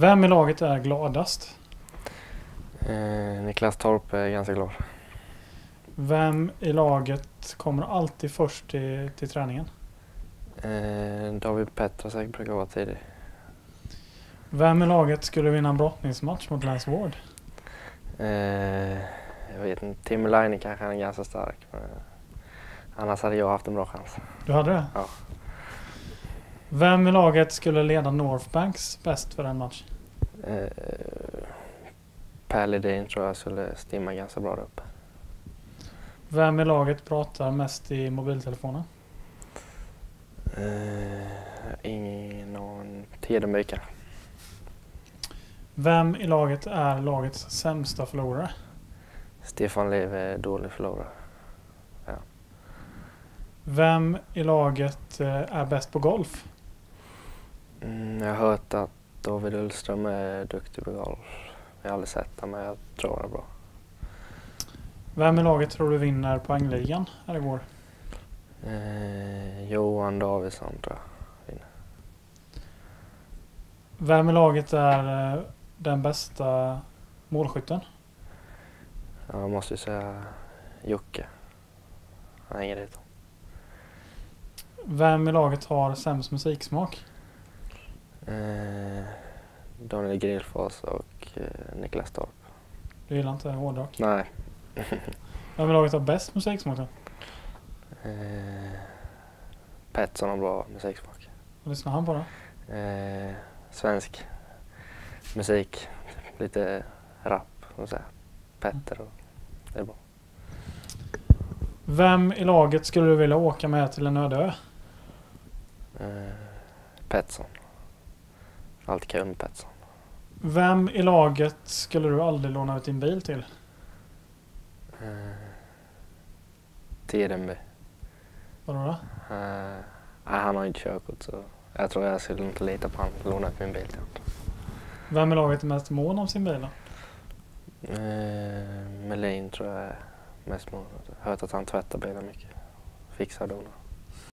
Vem i laget är gladast? Eh, Niklas Torp är ganska glad. Vem i laget kommer alltid först till, till träningen? Eh, David Petrasek brukar vara tidig. Vem i laget skulle vinna en brottningsmatch mot Lance Ward? Eh, jag vet inte, Tim Line kanske är ganska stark. Men annars hade jag haft en bra chans. Du hade det? Ja. Vem i laget skulle leda Northbanks bäst för en match? Eh, per Ledin tror jag skulle stimma ganska bra där uppe. Vem i laget pratar mest i mobiltelefonen? Eh, ingen någon Tedenby kanske. Vem i laget är lagets sämsta förlorare? Stefan Lev är dålig förlorare. Vem i laget eh, är bäst på golf? Mm, jag har hört att David Ullström är duktig på golf. Jag har aldrig sett honom men jag tror han är bra. Vem i laget tror du vinner poängligan här igår? Eh, Johan Davidsson tror jag. Vem i laget är eh, den bästa målskytten? Jag måste ju säga Jocke. Han hänger dit. Vem i laget har sämst musiksmak? Eh, Daniel Grillfors och eh, Niklas Torp. Du gillar inte hårdrock? Nej. Vem i laget har bäst musiksmak då? Eh, Pettersson har bra musiksmak. Vad lyssnar han på då? Eh, svensk musik, lite rap och så här. Petter och det är bra. Vem i laget skulle du vilja åka med till en öde ö? Eh, Pettersson. Allt Pettersson. Vem i laget skulle du aldrig låna ut din bil till? Eh, Tedenby. Vadå då? Nej, han har inte körkort så jag tror jag skulle inte lita på honom att låna ut min bil till honom. Vem i laget är mest mån om sin bil då? Eh, Melin tror jag är mest mål. Jag har hört att han tvättar bilar mycket. Fixar och donar.